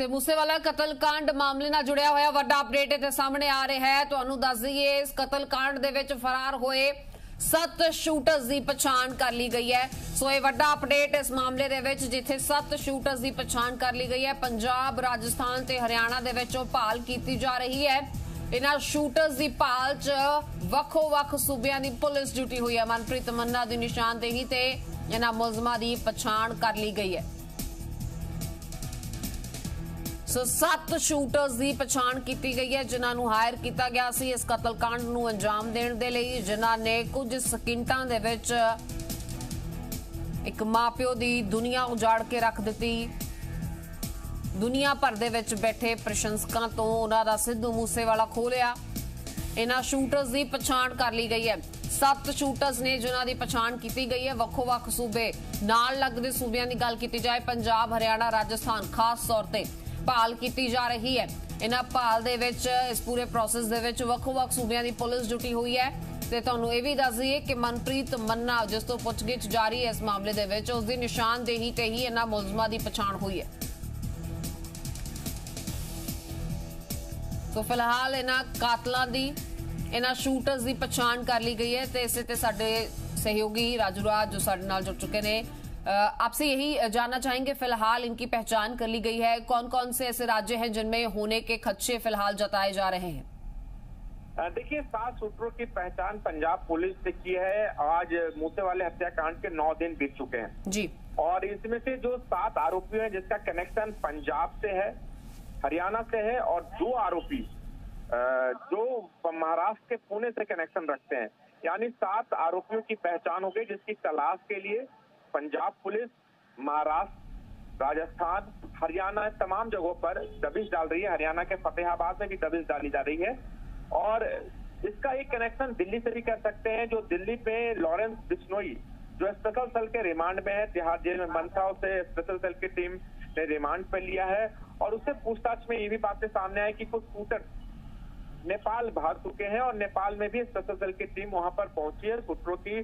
ਤੇ ਕਤਲ ਕਾਂਡ ਮਾਮਲੇ ਨਾਲ ਜੁੜਿਆ ਹੋਇਆ ਵੱਡਾ ਅਪਡੇਟ ਇੱਥੇ ਸਾਹਮਣੇ ਆ ਰਿਹਾ ਹੈ। ਤੁਹਾਨੂੰ ਦੱਸ ਦਈਏ, ਇਸ ਕਤਲकांड ਦੇ ਵਿੱਚ ਫਰਾਰ ਹੋਏ ਸੱਤ ਸ਼ੂਟਰਸ ਦੀ ਪਛਾਣ ਕਰ ਲਈ ਗਈ ਹੈ। ਸੋ ਇਹ ਵੱਡਾ ਅਪਡੇਟ ਇਸ ਮਾਮਲੇ ਦੇ ਵਿੱਚ, ਜਿੱਥੇ ਸੱਤ ਸ਼ੂਟਰਸ ਦੀ ਪਛਾਣ ਕਰ ਲਈ ਗਈ ਹੈ। ਪੰਜਾਬ, ਰਾਜਸਥਾਨ ਤੇ ਹਰਿਆਣਾ ਦੇ ਵਿੱਚੋਂ ਭਾਲ ਕੀਤੀ ਜਾ ਰਹੀ ਹੈ। ਇਹਨਾਂ ਸ਼ੂਟਰਸ ਦੀ ਭਾਲ 'ਚ ਵੱਖੋ-ਵੱਖ ਸੂਬਿਆਂ ਦੀ ਪੁਲਿਸ ਡਿਊਟੀ ਹੋਈ ਹੈ। ਮਨਪ੍ਰੀਤ ਮੰਨਾ ਦੀ ਨਿਸ਼ਾਨਦੇਹੀ ਤੇ ਇਹਨਾਂ ਮੁਲਜ਼ਮਾਂ ਦੀ ਪਛਾਣ ਕਰ ਲਈ ਗਈ ਹੈ। ਸੋ ਸੱਤ ਸ਼ੂਟਰਸ ਦੀ ਪਛਾਣ ਕੀਤੀ ਗਈ ਹੈ, ਜਿਨ੍ਹਾਂ ਨੂੰ ਹਾਇਰ ਕੀਤਾ ਗਿਆ ਸੀ ਇਸ ਕਤਲकांड ਨੂੰ ਅੰਜਾਮ ਦੇਣ ਦੇ ਲਈ, ਜਿਨ੍ਹਾਂ ਨੇ ਕੁਝ ਸਕਿੰਟਾਂ ਦੇ ਵਿੱਚ ਇੱਕ ਮਾਪਿਓ ਦੀ ਦੁਨੀਆ ਉਜਾੜ ਕੇ ਰੱਖ ਦਿੱਤੀ। ਦੁਨੀਆ ਭਰ ਦੇ ਵਿੱਚ ਬੈਠੇ ਪ੍ਰਸ਼ੰਸਕਾਂ ਤੋਂ ਉਹਨਾਂ ਦਾ ਸਿੱਧੂ ਮੂਸੇਵਾਲਾ ਖੋਲਿਆ ਇਹਨਾਂ ਸ਼ੂਟਰਸ ਦੀ ਪਛਾਣ ਕਰ ਲਈ ਗਈ ਹੈ। ਸੱਤ ਸ਼ੂਟਰਸ ਨੇ ਜਿਨ੍ਹਾਂ ਦੀ ਪਛਾਣ ਕੀਤੀ ਗਈ ਹੈ, ਵੱਖੋ-ਵੱਖ ਸੂਬੇ ਨਾਲ ਲੱਗਦੇ ਸੂਬਿਆਂ ਦੀ ਗੱਲ ਕੀਤੀ ਜਾਏ, ਪੰਜਾਬ, ਹਰਿਆਣਾ, ਰਾਜਸਥਾਨ, ਖਾਸ ਤੌਰ ਤੇ ਭਾਲ ਕੀਤੀ ਜਾ ਰਹੀ ਹੈ। ਇਹਨਾਂ ਭਾਲ ਦੇ ਵਿੱਚ, ਇਸ ਪੂਰੇ ਪ੍ਰੋਸੈਸ ਦੇ ਵਿੱਚ ਵੱਖ-ਵੱਖ ਸੂਬਿਆਂ ਦੀ ਪੁਲਿਸ ਜੁਟੀ ਹੋਈ ਹੈ। ਤੇ ਤੁਹਾਨੂੰ ਇਹ ਵੀ ਦੱਸ ਦਈਏ ਕਿ ਮਨਪ੍ਰੀਤ ਮੰਨਾ ਜਿਸ ਤੋਂ ਪੁੱਛਗਿੱਛ ਜਾਰੀ ਹੈ ਇਸ ਮਾਮਲੇ ਦੇ ਵਿੱਚ, ਉਸ ਦੀ ਨਿਸ਼ਾਨਦੇਹੀ ਤੇ ਹੀ ਇਹਨਾਂ ਮੁਲਜ਼ਮਾਂ ਦੀ ਪਛਾਣ ਹੋਈ ਹੈ। ਸੋ ਫਿਲਹਾਲ ਇਹਨਾਂ ਕਾਤਲਾਂ ਦੀ, ਇਹਨਾਂ ਸ਼ੂਟਰਸ ਦੀ ਪਛਾਣ ਕਰ ਲਈ ਗਈ ਹੈ ਤੇ ਇਸੇ ਤੇ ਸਾਡੇ ਸਹਿਯੋਗੀ ਰਾਜੂ ਰਾਜ ਜੋ ਸਾਡੇ ਨਾਲ ਜੁੜ ਚੁੱਕੇ ਨੇ आपसे यही जानना चाहेंगे फ़िलहाल इनकी पहचान कर ली गई है। कौन कौन से ऐसे राज्य हैं जिनमें होने के खदशे फ़िलहाल जताए जा रहे हैं? देखिए सात सूत्रों की पहचान पंजाब पुलिस ने की है। आज मूसे वाले हत्याकांड के नौ दिन बीत चुके हैं। जी। और इसमें से जो सात आरोपी हैं जिसका कनेक्शन पंजाब से है हरियाणा से है और दो आरोपी जो महाराष्ट्र के पुणे से कनेक्शन रखते हैं। यानी सात आरोपियों की पहचान हो गई जिसकी तलाश के लिए पंजाब पुलिस, महाराष्ट्र, राजस्थान, हरियाणा तमाम जगहों पर दबिश डाल रही है। हरियाणा के फतेहाबाद में भी दबिश डाली जा रही है। और इसका एक कनेक्शन दिल्ली से भी कर सकते हैं, जो दिल्ली में लॉरेंस बिश्नोई, जो स्पेशल सेल के रिमांड में है, तिहाड़ जेल में बंद था, उसे स्पेशल सेल की टीम ने रिमांड पर लिया है। और उससे पूछताछ में ये भी बातें सामने आई कि कुछ स्कूटर नेपाल भाग चुके हैं और नेपाल में भी स्पेशल सेल की टीम वहाँ पर पहुँची है। स्कूटरों की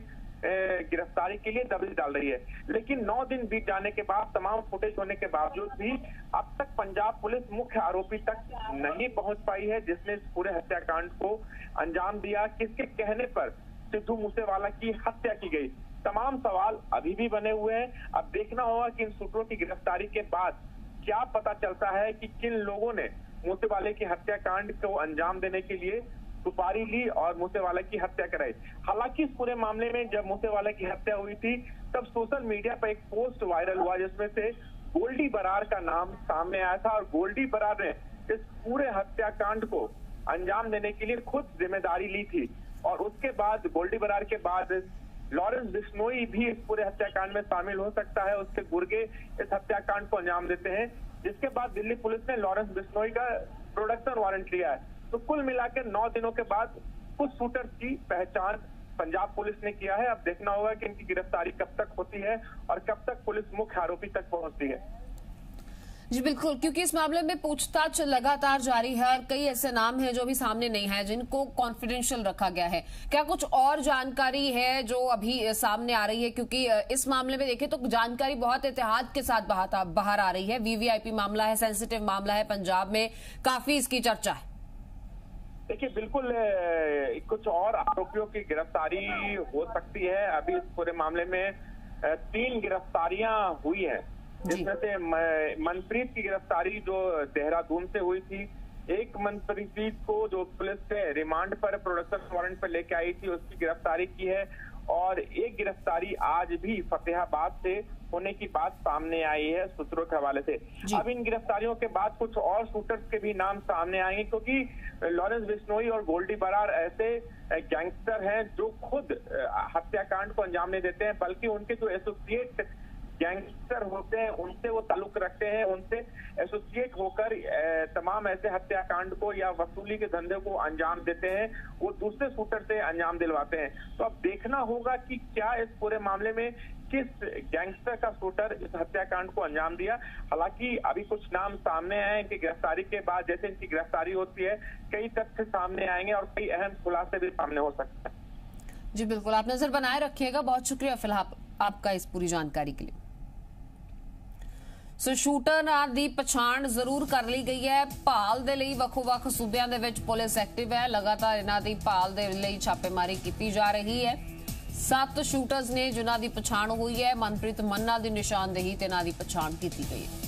गिरफ्तारी के लिए दबिश डाल रही है। लेकिन नौ दिन बीत जाने के बाद, तमाम फुटेज होने के बावजूद भी अब तक पंजाब पुलिस मुख्य आरोपी तक नहीं पहुँच पाई है, जिसने इस पूरे हत्याकांड को अंजाम दिया। किसके कहने पर सिद्धू मूसेवाला की हत्या की गई? तमाम सवाल अभी भी बने हुए हैं। अब देखना होगा कि इन शूटरों की गिरफ्तारी के बाद क्या पता चलता है कि किन लोगों ने मूसेवाले की हत्याकांड को अंजाम देने के लिए सुपारी ली और मूसेवाला की हत्या कराई। हालाँकि इस पूरे मामले में जब मूसेवाला की हत्या हुई थी, तब सोशल मीडिया पर एक पोस्ट वायरल हुआ जिसमें से गोल्डी बरार का नाम सामने आया था और गोल्डी बरार ने इस पूरे हत्याकांड को अंजाम देने के लिए खुद ज़िम्मेदारी ली थी। और उसके बाद, गोल्डी बरार के बाद लॉरेंस बिश्नोई भी इस पूरे हत्याकांड में शामिल हो सकता है। उसके गुर्गे इस हत्याकांड को अंजाम देते हैं, जिसके बाद दिल्ली पुलिस ने लॉरेंस बिश्नोई का प्रोडक्शन वारंट लिया है। तो कुल मिलाकर नौ दिनों के बाद कुछ शूटर्स की पहचान पंजाब पुलिस ने किया है। अब देखना होगा कि इनकी गिरफ्तारी कब तक होती है और कब तक पुलिस मुख्य आरोपी तक पहुँचती है। जी, बिल्कुल, क्योंकि इस मामले में पूछताछ लगातार जारी है और कई ऐसे नाम हैं जो अभी सामने नहीं है, जिनको कॉन्फिडेंशियल रखा गया है। क्या कुछ और जानकारी है जो अभी सामने आ रही है? क्योंकि इस मामले में देखें तो जानकारी बहुत एहतियात के साथ बाहर आ रही है। वीवीआईपी मामला है सेंसिटिव मामला है, पंजाब में काफ़ी इसकी चर्चा है। देखिए बिल्कुल कुछ और आरोपियों की गिरफ्तारी हो सकती है। अभी इस पूरे मामले में तीन गिरफ्तारियाँ हुई है। जिसमें से मनप्रीत की गिरफ्तारी जो देहरादून से हुई थी एक मनप्रीत को जो पुलिस से रिमांड पर प्रोडक्शन वारंट पर लेके आई थी उसकी गिरफ्तारी की है। और एक गिरफ्तारी आज भी फतेहाबाद से होने की बात सामने आई है सूत्रों के हवाले से। अब इन गिरफ्तारियों के बाद कुछ और शूटर्स के भी नाम सामने आएँगे क्योंकि लॉरेंस बिश्नोई और गोल्डी बरार ऐसे गैंगस्टर हैं जो खुद हत्याकांड को अंजाम नहीं देते हैं बल्कि उनके जो एसोसिएट गैंगस्टर होते हैं, उनसे वो ताल्लुक रखते हैं, उनसे एसोसिएट होकर तमाम ऐसे हत्याकांड को या वसूली के धंधे को अंजाम देते हैं, वो दूसरे शूटर से अंजाम दिलवाते हैं। तो अब देखना होगा कि क्या इस पूरे मामले में किस गैंगस्टर का शूटर इस हत्याकांड को अंजाम दिया। हालाँकि अभी कुछ नाम सामने आए कि गिरफ्तारी के बाद, जैसे इनकी गिरफ्तारी होती है, कई तथ्य सामने आएँगे और कई अहम खुलासे भी सामने हो सकते हैं। जी, बिल्कुल। आप नज़र बनाए रखिएगा। बहुत शुक्रिया फ़िलहाल आपका इस पूरी जानकारी के लिए। ਸੋ ਸ਼ੂਟਰ ਨਾਂ ਦੀ ਪਛਾਣ ਜ਼ਰੂਰ ਕਰ ਲਈ ਗਈ ਹੈ। ਭਾਲ ਦੇ ਲਈ ਵੱਖੋ-ਵੱਖ ਸੂਬਿਆਂ ਦੇ ਵਿੱਚ ਪੁਲਿਸ ਐਕਟਿਵ ਹੈ। ਲਗਾਤਾਰ ਇਹਨਾਂ ਦੀ ਭਾਲ ਦੇ ਲਈ ਛਾਪੇਮਾਰੀ ਕੀਤੀ ਜਾ ਰਹੀ ਹੈ। ਸੱਤ ਸ਼ੂਟਰਸ ਨੇ ਜਿਨ੍ਹਾਂ ਦੀ ਪਛਾਣ ਹੋਈ ਹੈ। ਮਨਪ੍ਰੀਤ ਮੰਨਾ ਦੀ ਨਿਸ਼ਾਨਦੇਹੀ ਤੇ ਇਹਨਾਂ ਦੀ ਪਛਾਣ ਕੀਤੀ ਗਈ ਹੈ।